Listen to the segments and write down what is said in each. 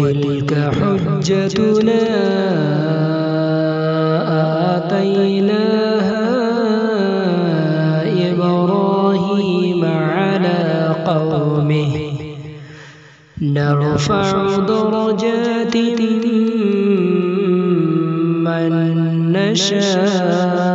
وتلك حجتنا آتيناها إبراهيم على قومه. نرفع درجات من نشاء.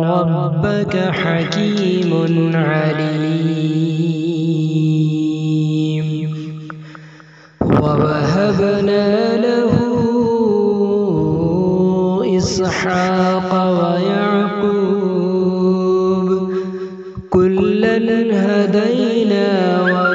ربك حكيم عليم. ووهبنا له إسحاق ويعقوب كلا هدينا ونوحا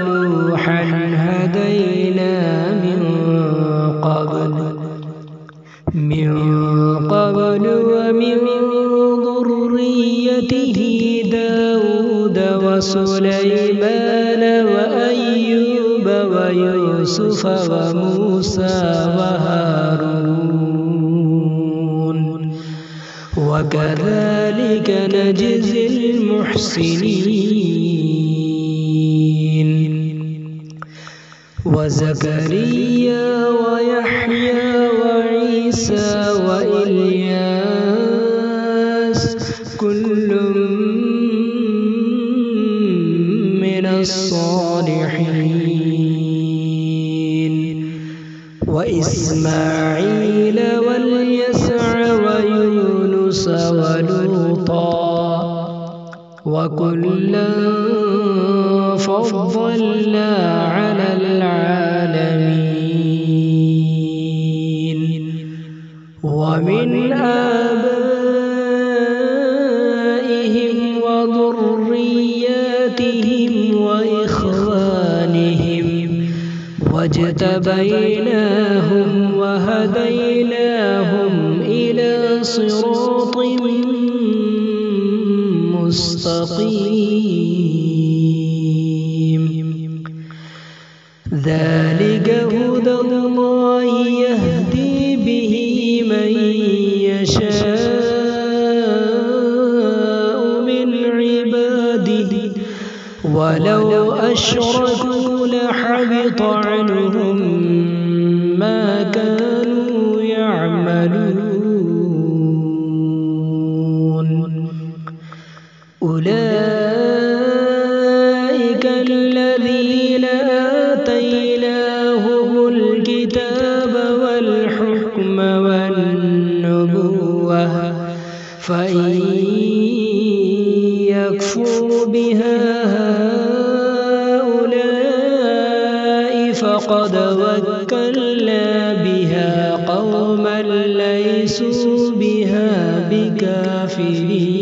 وسليمان وأيوب ويوسف وموسى وهارون. وكذلك نجزي المحسنين. وزكريا ويحيى وعيسى وإلياس كل الصالحين وإسماعيل واليسع ويونس ولوطا. وكلا فضلنا على العالمين. ومن آبائهم واجتبيناهم وهديناهم إلى صراط مستقيم. ذلك هدى الله يهدي به من يشاء من عباده ولو أشركوا لحبط عنهم ما كانوا يعملون. أولئك الذين آتيناهم الكتاب والحكم والنبوة فإن فقد وكلنا بها قوما ليسوا بها بكافرين.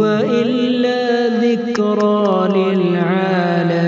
هو إلا ذكرى للعالمين.